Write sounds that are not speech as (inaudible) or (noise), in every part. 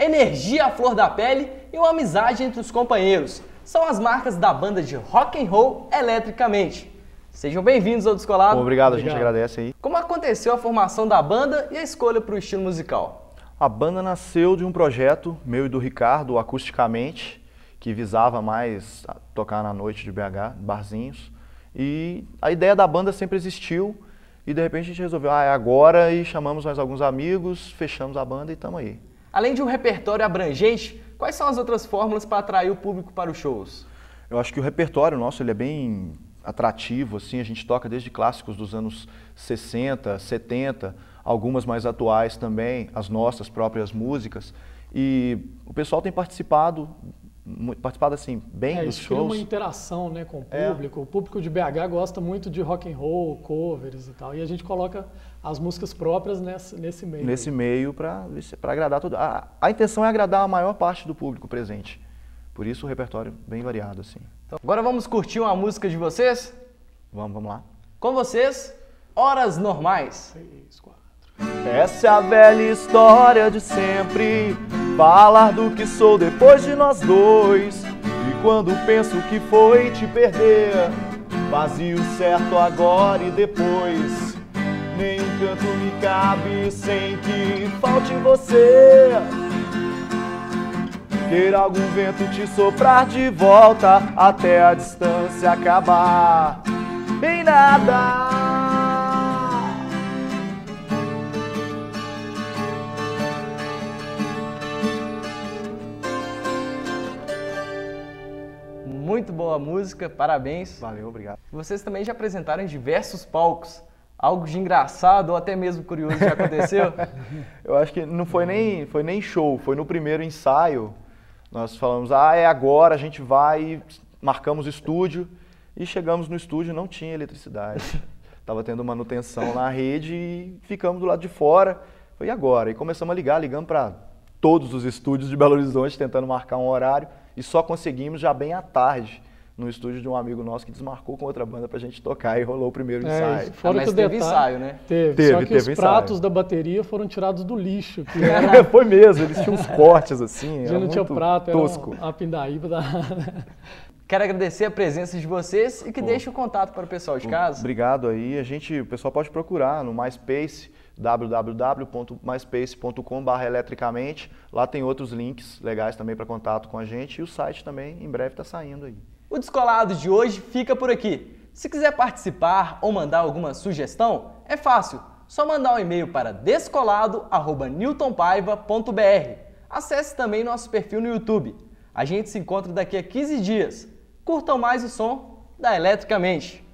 energia à flor da pele e uma amizade entre os companheiros. São as marcas da banda de rock and roll Eletricamente. Sejam bem-vindos ao Descolado. Obrigado, a gente agradece aí. Como aconteceu a formação da banda e a escolha para o estilo musical? A banda nasceu de um projeto meu e do Ricardo, acusticamente, que visava mais tocar na noite de BH, barzinhos. E a ideia da banda sempre existiu e de repente a gente resolveu, ah, é agora e chamamos mais alguns amigos, fechamos a banda e estamos aí. Além de um repertório abrangente, quais são as outras fórmulas para atrair o público para os shows? Eu acho que o repertório nosso ele é bem atrativo, assim, a gente toca desde clássicos dos anos 60, 70, algumas mais atuais também, as nossas próprias músicas. E o pessoal tem participado participado assim bem é, dos isso shows. uma interação, né, com o é. público. É. O público de BH gosta muito de rock and roll, covers e tal. E a gente coloca as músicas próprias nesse, nesse meio. Nesse meio para para agradar todo. A, a intenção é agradar a maior parte do público presente. Por isso o repertório bem variado assim. Então, agora vamos curtir uma música de vocês? Vamos, vamos lá. Com vocês, Horas Normais. Três, quatro. Essa é a velha história de sempre Falar do que sou depois de nós dois. E quando penso que foi te perder, vazio certo agora e depois. Nem um canto me cabe sem que falte você. Queira algum vento te soprar de volta até a distância acabar. Em nada. Muito boa música, parabéns. Valeu, obrigado. Vocês também já apresentaram em diversos palcos. Algo de engraçado ou até mesmo curioso já aconteceu? (laughs) Eu acho que não foi nem, foi nem show, foi no primeiro ensaio. Nós falamos, ah, é agora, a gente vai, marcamos o estúdio e chegamos no estúdio não tinha eletricidade. (laughs) Estava tendo manutenção na rede e ficamos do lado de fora. Foi agora. E começamos a ligar, ligando para todos os estúdios de Belo Horizonte, tentando marcar um horário e só conseguimos já bem à tarde no estúdio de um amigo nosso que desmarcou com outra banda pra gente tocar e rolou o primeiro é, ensaio. Fora ah, mas que teve detalhe, ensaio, né? Teve, teve só que teve os pratos ensaio. da bateria foram tirados do lixo. Que (laughs) era... Foi mesmo, eles tinham uns cortes assim, Já não tinha prato, tosco. era uma pindaíba da... Quero agradecer a presença de vocês e que Pô. deixe o contato para o pessoal de casa. Obrigado aí. A gente, o pessoal pode procurar no MySpace, www.myspace.com.br eletricamente. Lá tem outros links legais também para contato com a gente e o site também em breve está saindo aí. O Descolado de hoje fica por aqui. Se quiser participar ou mandar alguma sugestão, é fácil. Só mandar um e-mail para descolado@newtonpaiva.br. Acesse também nosso perfil no YouTube. A gente se encontra daqui a 15 dias. Curtam mais o som da Eletricamente.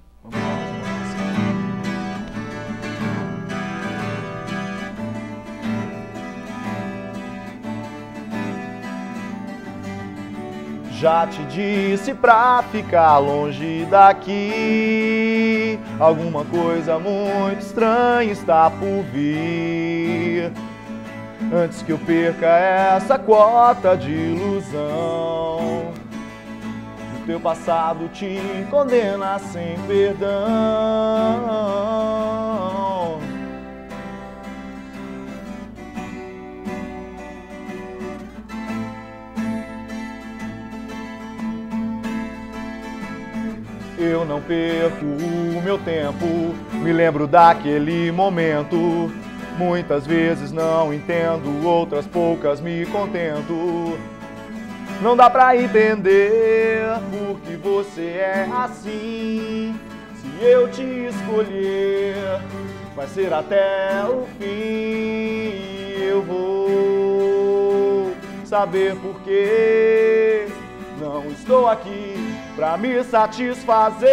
Já te disse pra ficar longe daqui. Alguma coisa muito estranha está por vir. Antes que eu perca essa quota de ilusão. Teu passado te condena sem perdão. eu não perco o meu tempo. Me lembro daquele momento. Muitas vezes não entendo, outras poucas me contento. Não dá pra entender por que você é assim. Se eu te escolher, vai ser até o fim. Eu vou saber por que não estou aqui pra me satisfazer.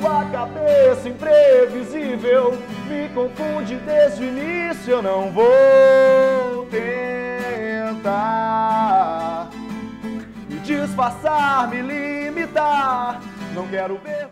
Tua cabeça imprevisível me confunde desde o início. Eu não vou me disfarçar, me limitar. Não quero ver.